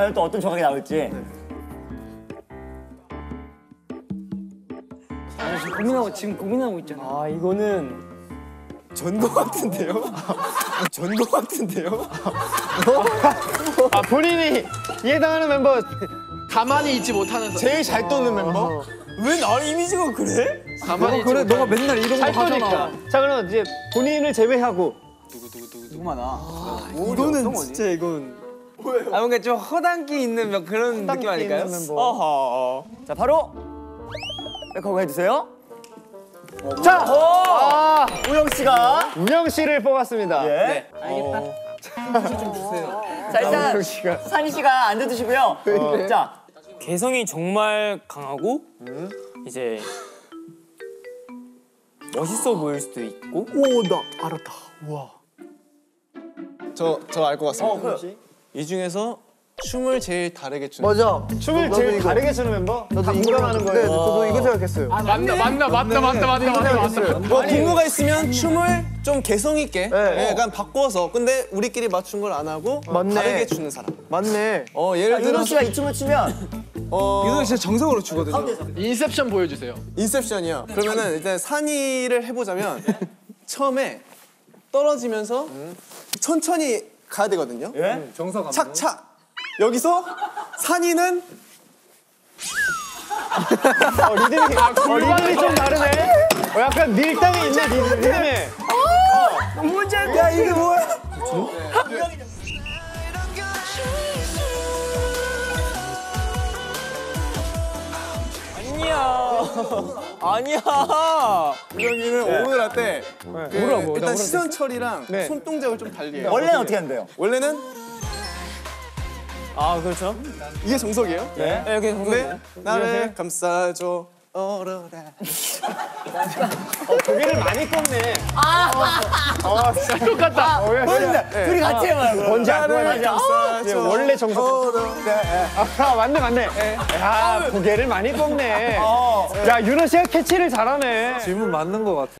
과연 또 어떤 조각이 나올지. 고민하고 지금 고민하고 있잖아. 아 이거는 전거 같은데요? 전거 같은데요? 아 본인이 예상하는 멤버 가만히 있지 못하는 제일 잘 떠는 멤버? 왜 나 이미지가 그래? 가만히 있지 그래 못하는 너가 맨날 이런 거 잘 하잖아. 거니까. 자 그럼 이제 본인을 제외하고 누구 많아? 이거는 진짜 이건 아 뭔가 좀 허당기 있는 막 그런 느낌 아닐까요? 아하 자, 바로 back hug 해주세요. 자! 아, 우영 씨가. 우영 씨를 뽑았습니다. 예. 알겠다. 자, 일단 우영 씨가. 산이 씨가 앉아주시고요. 자, 개성이 정말 강하고 이제 멋있어 보일 수도 있고. 저저 알 것 같습니다. 어, 그, 이 중에서 춤을 제일 다르게 추는 맞아. 춤을 제일 다르게 추는 멤버? 다 공감하는 네, 거예요. 저도 이거 생각했어요. 맞나 맞나 맞다 맞다 맞다 맞다 맞다 뭐 공부가 있으면 춤을 좀 개성 있게 네. 약간 바꿔서. 근데 우리끼리 맞춘 걸 안 하고 맞네. 다르게 추는 사람. 맞네. 어 예를 윤호 들어서 씨가 이 춤을 추면 어. 이거 진짜 정석으로 추거든요. 인셉션 보여주세요. 인셉션이야 그러면은 일단 산이를 해보자면 처음에 떨어지면서 천천히 가야 되거든요. 예? 착착. 여기서 산이는 어, 리듬이 어, 리듬이 좀 다르네. 어, 약간 밀당이 있네 리듬, 리 아니야. 우영이는 오를 할때 그 뭐라고? 나 일단 시선 처리랑 네. 손 동작을 좀 달리해요. 원래는 어떻게 한대요? 원래는 아 그렇죠? 이게 정석이에요? 네. 네, 이렇게 근데 나를 감싸줘 얼어라 고개를 많이 꺾네. 똑같다 근데 둘이 같이 해봐요. 그럼. 뭔지 알 거야. 나를 감싸줘 원래 정석. 얼어라 아 맞네 맞네. 야 고개를 많이 꺾네. 야 윤호 씨가 캐치를 잘하네. 질문 맞는 거 같아.